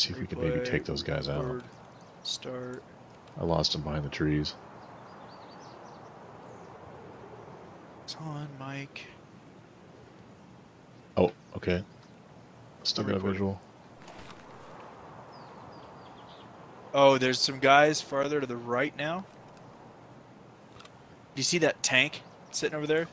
see if we can maybe take those guys out. Start. I lost them behind the trees. It's on, Mike. Oh, okay. Still got a visual. Oh, there's some guys farther to the right now. Do you see that tank sitting over there?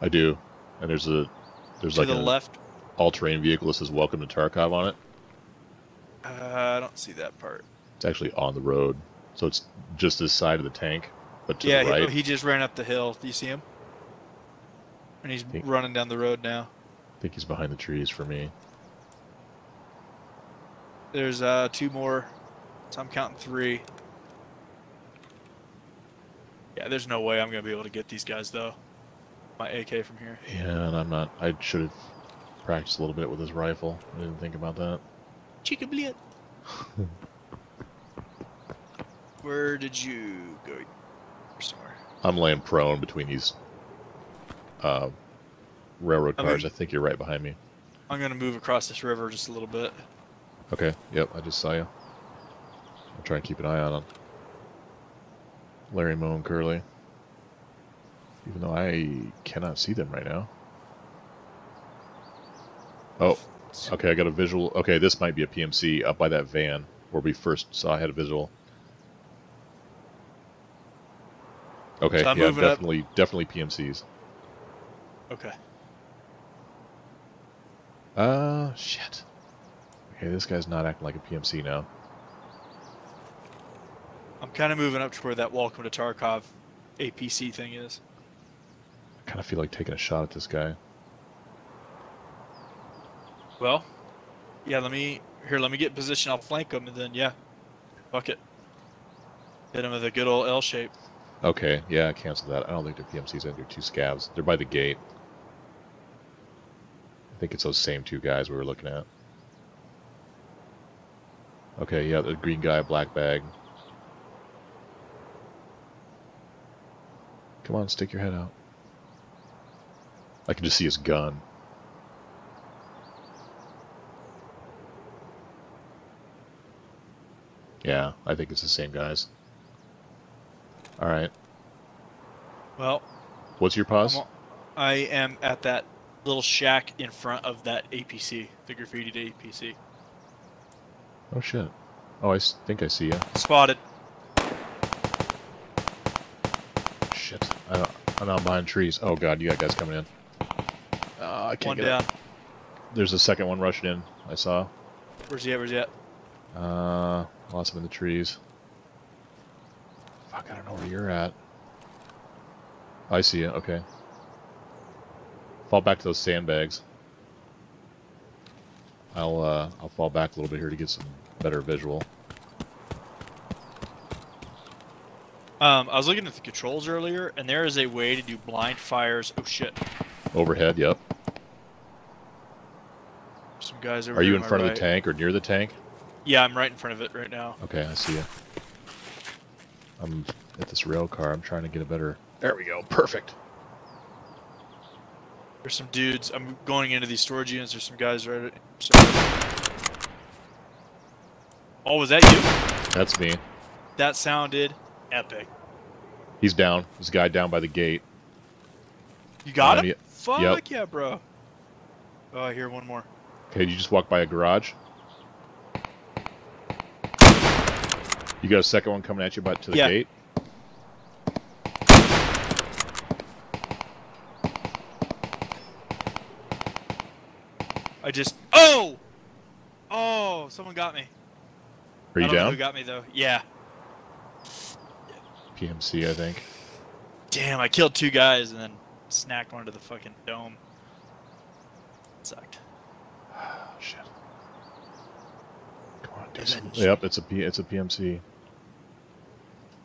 I do. And there's a there's to like the an left. all-terrain vehicle that says "Welcome to Tarkov" on it. Uh, I don't see that part. It's actually on the road, so it's just this side of the tank, but to yeah, the he- right. he, just ran up the hill. Do you see him? And he's Think- running down the road now. I think he's behind the trees for me. There's uh two more. So I'm counting three. Yeah, there's no way I'm gonna be able to get these guys though. My AK from here. Yeah, and I'm not. I should have practiced a little bit with his rifle. I didn't think about that. Chica blit. Where did you go? Somewhere. I'm laying prone between these uh, railroad I cars. mean- I think you're right behind me. I'm gonna move across this river just a little bit. Okay. Yep. I just saw you. I'll try and keep an eye on him. Larry, Moe, and Curly. Even though I cannot see them right now. Oh, okay. I got a visual. Okay, this might be a PMC up by that van where we first saw I had a visual. Okay, So yeah, moving up. definitely, definitely PMCs. Okay. Uh, shit. Okay, this guy's not acting like a PMC now. I'm kind of moving up to where that Welcome to Tarkov APC thing is. I kind of feel like taking a shot at this guy. Well, yeah. Let me here. Let me get in position. I'll flank him, and then yeah, fuck it. Hit him with a good old L shape. Okay, yeah, cancel that. I don't think they're PMCs. I think they're two scavs. They're by the gate. I think it's those same two guys we were looking at. Okay, yeah, the green guy, black bag. Come on, stick your head out. I can just see his gun. Yeah, I think it's the same guys. Alright. Well, What's your pause? I'm, I am at that little shack in front of that APC, the graffitied APC. Oh shit. Oh, I think I see you. Spotted. Shit. I don't, I'm not behind trees. Oh god, you got guys coming in. Uh, I can't One get down. up. There's a second one rushing in. I saw. Where's he at? Where's he at? Uh, lost him in the trees. Fuck, I don't know where you're at. I see you. Okay. Fall back to those sandbags. I'll uh, I'll fall back a little bit here to get some better visual. Um, I was looking at the controls earlier, and there is a way to do blind fires. Oh shit! Overhead. Yep. Some guys over Are you in front of the tank or near the tank? Yeah, I'm right in front of it right now. Okay, I see you. I'm at this rail car. I'm trying to get a better. There we go. Perfect. There's some dudes. I'm going into these storage units. There's some guys right. Oh, was that you? That's me. That sounded epic. He's down. There's a guy down by the gate. You got Um, him? Fuck yep. yeah, bro. Oh, I hear one more. Okay, you just walk by a garage. You got a second one coming at you, but to the Yeah. gate. I just. Oh! Oh, someone got me. Are I you don't know down? who got me though? Yeah. PMC, I think. Damn, I killed two guys and then snacked one to the fucking dome. Sucked. Oh, shit. Come on, do And some. then- Yep, it's a P. It's a PMC.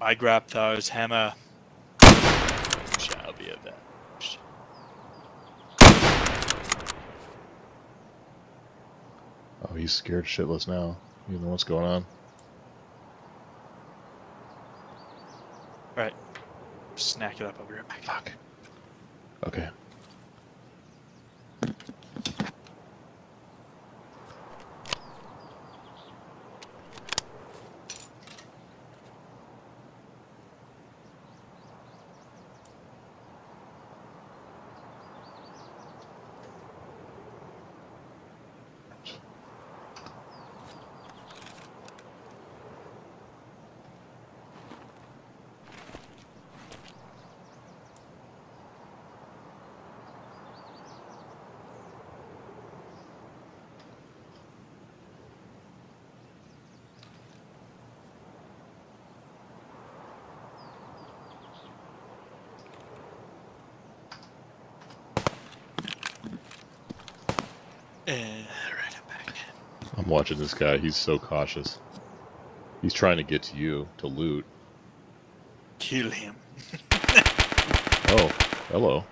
I grabbed those hammer. Shall be a vet. Oh, he's scared shitless now. You know what's going on. Right. Snack it up. I'll be right back. Fuck. Okay. And right I'm back. I'm watching this guy. He's so cautious. He's trying to get to you to loot. Kill him. Oh, hello.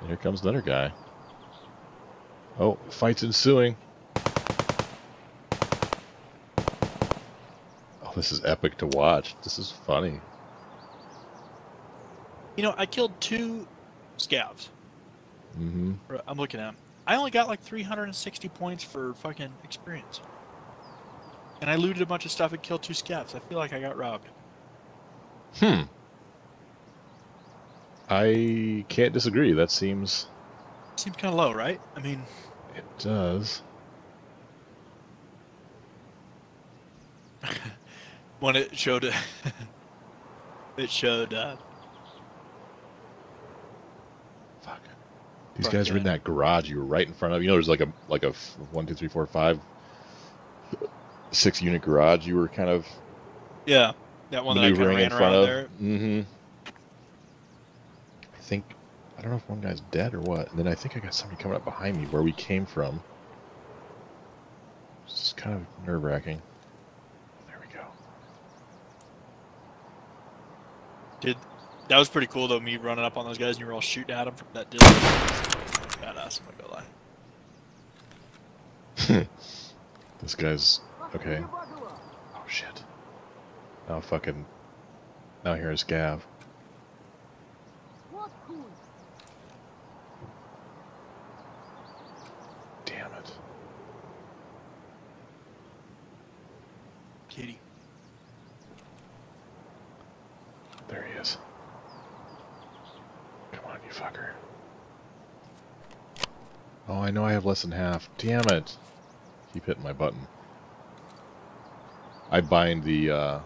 And here comes another guy. Oh, fight's ensuing. Oh, this is epic to watch. This is funny. You know, I killed two scavs. Mm-hmm. I'm looking at them. I only got like 360 points for fucking experience. And I looted a bunch of stuff and killed two scavs. I feel like I got robbed. Hmm. I can't disagree. That seems Seems kind of low, right? I mean, it does. when it showed it showed uh, Fuck. These Fuck guys were in that garage you were right in front of. You know, there's like a like a one, two, three, four, five, six unit garage. You were kind of yeah that one that I kind of maneuvering in ran front around of. there. Mm-hmm. I think I don't know if one guy's dead or what. And then I think I got somebody coming up behind me where we came from. It's kind of nerve wracking. There we go. Did that was pretty cool though? Me running up on those guys and you were all shooting at them from that distance. Badass. I'm not gonna lie. This guy's okay. Oh shit. Now fucking. Now here's Gav. Damn it. Kitty. There he is. On, you fucker. Oh, I know I have less than half. Damn it. Keep hitting my button. I bind the uh,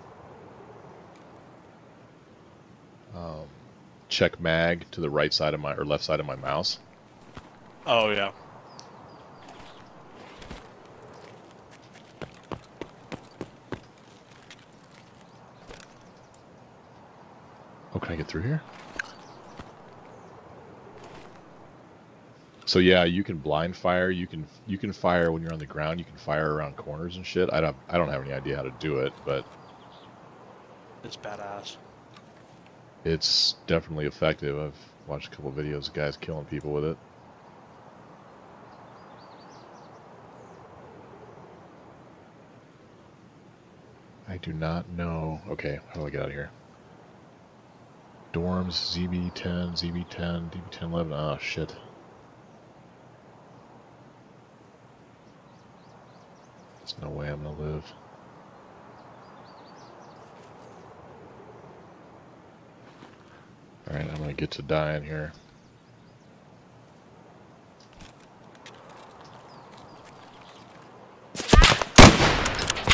um, check mag to the right side of my or left side of my mouse. Oh yeah. Oh, can I get through here? So yeah, you can blind fire. You can you can fire when you're on the ground. You can fire around corners and shit. I don't I don't have any idea how to do it, but It's badass. it's definitely effective. I've watched a couple of videos of guys killing people with it. I do not know. Okay, how do I get out of here? Dorms, ZB10, ZB10, DB1011. Oh, shit. There's no way I'm gonna live. Alright, I'm gonna get to dying here.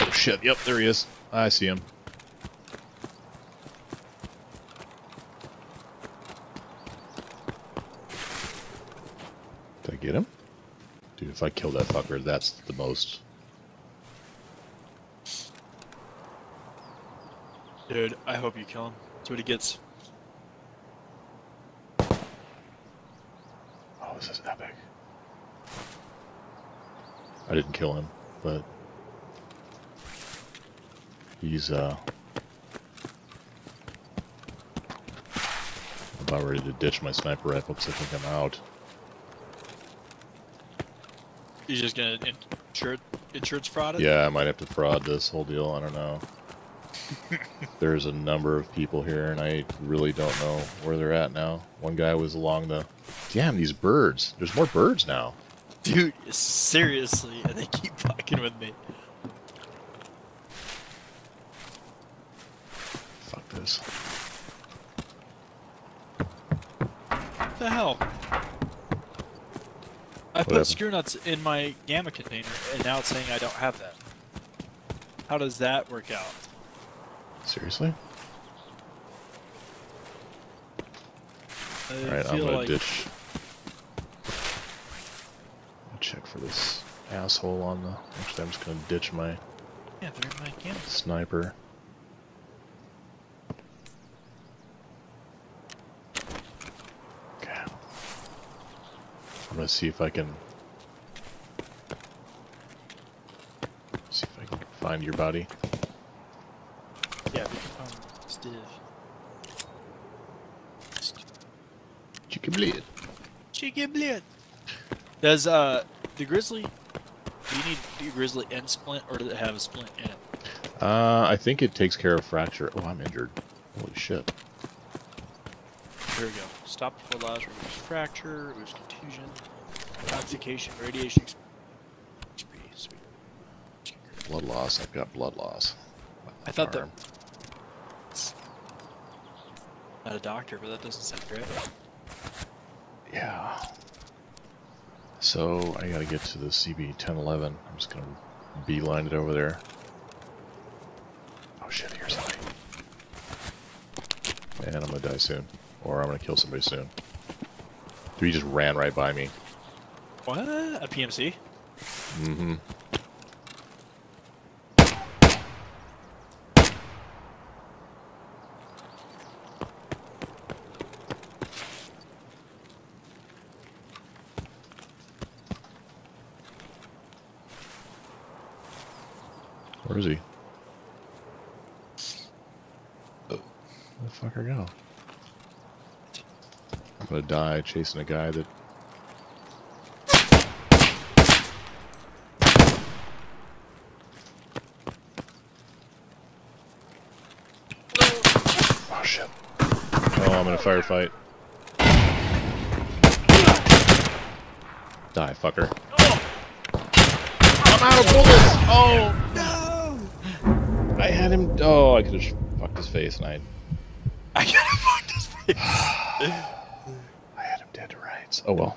Oh shit, yep, there he is. I see him. Did I get him? Dude, if I kill that fucker, that's the most. Dude, I hope you kill him. That's what he gets. Oh, this is epic. I didn't kill him, but he's uh about ready to ditch my sniper rifle because I think I'm out. He's just gonna insure insurance fraud it? Yeah, I might have to fraud this whole deal. I don't know. There's a number of people here, and I really don't know where they're at now. One guy was along the. Damn, these birds! There's more birds now. Dude, seriously, and they keep fucking with me. Fuck this. What the hell? I put happened? screw nuts in my gamma container, and now it's saying I don't have that. How does that work out? Seriously? Alright, I'm gonna like... ditch. I'll check for this asshole on the... Actually, I'm just gonna ditch my... Yeah, my. Sniper. Okay. I'm gonna see if I can... See if I can find your body. Yeah, we can find stiff. Chicken bleed. Chicken blood. Does uh the grizzly? Do you need the grizzly and splint, or does it have a splint in it? Uh, I think it takes care of fracture. Oh, I'm injured. Holy shit. Here we go. Stop before loss, reduce fracture, reduce contusion, intoxication, radiation. exp- HP. Sweet. Blood loss. I've got blood loss. I thought that- Arm. Not a doctor, but that doesn't sound great. Yeah. So I gotta get to the ZB 1011. I'm just gonna beeline it over there. Oh shit, here's somebody. And I'm gonna die soon. Or I'm gonna kill somebody soon. Dude, He just ran right by me. What? A PMC? Mm-hmm. Where is he? Where the fucker go? I'm gonna die chasing a guy that Oh shit. Oh, I'm in a firefight. Die, fucker. I'm out of bullets! Oh, no! I had him. Oh, I could have fucked his face, and I, I could have fucked his face. I had him dead to rights. Oh well.